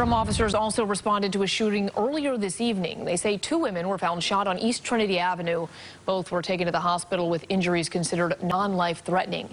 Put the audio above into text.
Durham officers also responded to a shooting earlier this evening. They say two women were found shot on East Trinity Avenue. Both were taken to the hospital with injuries considered non-life threatening.